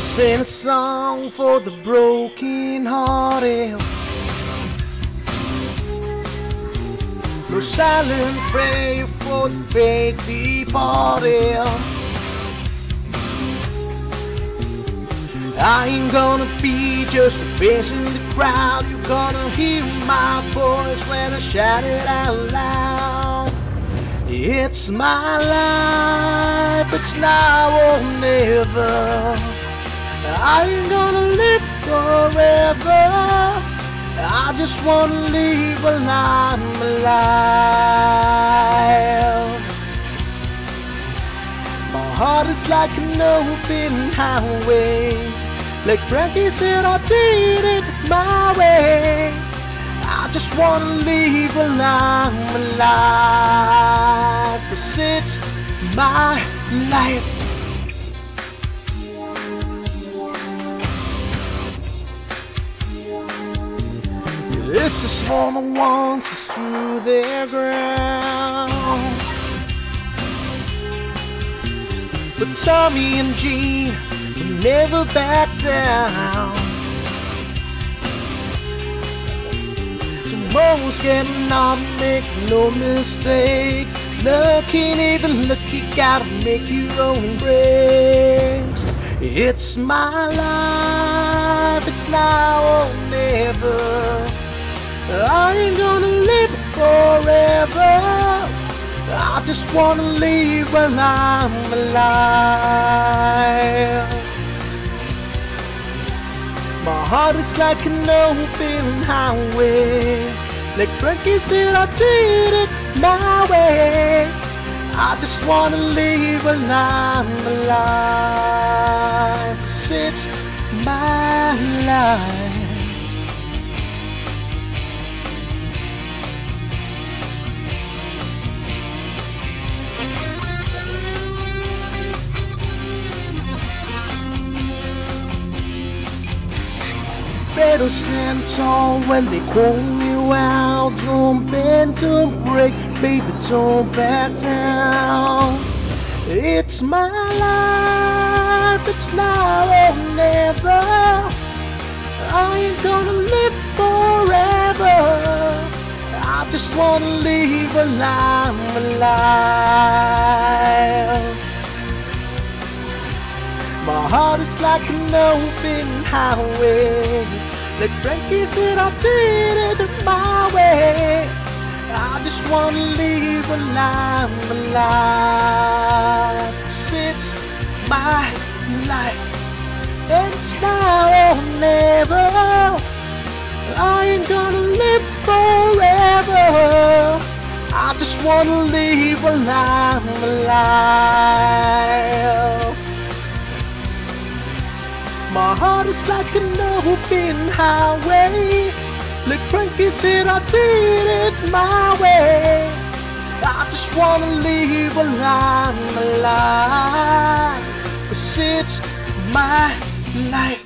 Sing a song for the broken hearted. No silent prayer for the faith departed. I ain't gonna be just a face in the crowd. You're gonna hear my voice when I shout it out loud. It's my life, it's now or never. Just wanna live while I'm alive. My heart is like an open highway. Like Frankie said, I did it my way. I just wanna live while I'm alive. Cause it's my life. It's the smaller ones that's through their ground. But Tommy and Gene never back down. Tomorrow's getting on, make no mistake. Luck ain't even you gotta make your own breaks. It's my life, it's now or never. I ain't gonna live forever. I just wanna live when I'm alive. My heart is like an open highway. Like Frankie said, I did it my way. I just wanna live when I'm alive. It's my life. Better stand tall when they call you out. Don't bend, don't break, baby, don't back down. It's my life, it's now or never. I ain't gonna live forever. I just wanna live I'm alive. My heart is like an open highway. Like Frankie said, I did it my way. I just wanna live while I'm alive. 'Cause it's my life. It's now or never. I ain't gonna live forever. I just wanna live while I'm alive. Open highway. Like Frankie said, I did it my way. I just wanna live while I'm alive. Cause it's my life.